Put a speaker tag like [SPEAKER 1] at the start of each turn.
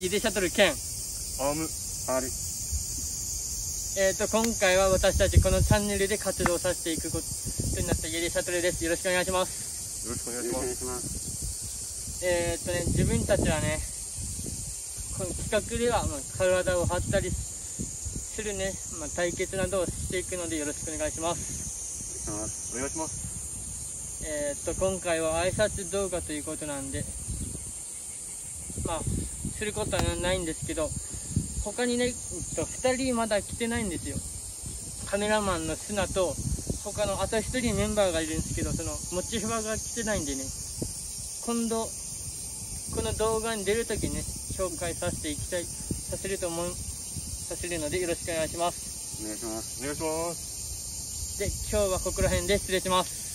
[SPEAKER 1] ギデシャトル兼
[SPEAKER 2] アーム。あれ
[SPEAKER 1] えっ、と今回は私たちこのチャンネルで活動させていくことになったゲリシャトルです。よろしくお願いします。
[SPEAKER 2] よろしくお願いします。
[SPEAKER 1] えっ、とね自分たちはねこの企画では、まあ、体を張ったりするね、まあ、対決などをしていくのでよろしくお願いします。
[SPEAKER 2] お願いします。
[SPEAKER 1] えっ、と今回は挨拶動画ということなんでまあすることはないんですけど他にね、えっと、2人まだ来てないんですよ。カメラマンの砂と他のあと1人メンバーがいるんですけどそのモチフバが来てないんでね。今度この動画に出るときね紹介させていきたいさせると思うさせるのでよろしくお願いします。
[SPEAKER 2] お願いします。お願いします。
[SPEAKER 1] で今日はここら辺で失礼します